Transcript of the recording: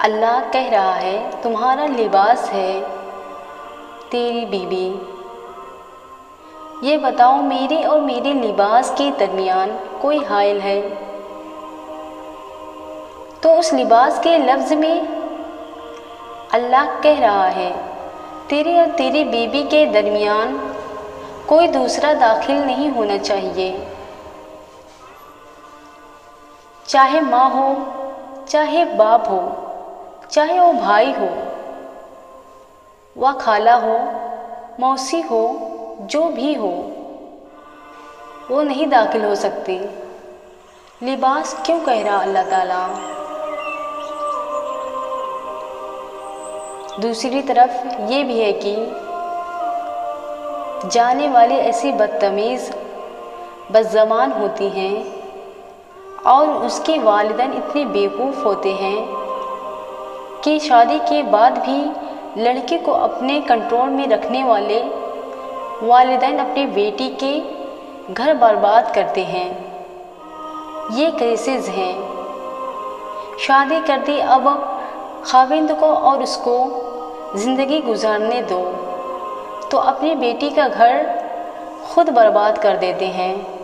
अल्लाह कह रहा है, तुम्हारा लिबास है तेरी बीबी। ये बताओ, मेरे और मेरे लिबास के दरमियान कोई हायल है? तो उस लिबास के लफ्ज़ में अल्लाह कह रहा है, तेरे और तेरी बीबी के दरमियान कोई दूसरा दाखिल नहीं होना चाहिए। चाहे माँ हो, चाहे बाप हो चाहे वो भाई हो वह खाला हो, मौसी हो, जो भी हो, वो नहीं दाखिल हो सकती। लिबास क्यों कह रहा अल्लाह ताला? दूसरी तरफ़ ये भी है कि जाने वाली ऐसी बदतमीज़ बदजमान होती हैं और उसके वालिदैन इतने बेवकूफ़ होते हैं कि शादी के बाद भी लड़के को अपने कंट्रोल में रखने वाले वालिदैन अपनी बेटी के घर बर्बाद करते हैं। ये केसेस हैं। शादी कर दी अब खाविंद को और उसको ज़िंदगी गुजारने दो। तो अपनी बेटी का घर खुद बर्बाद कर देते हैं।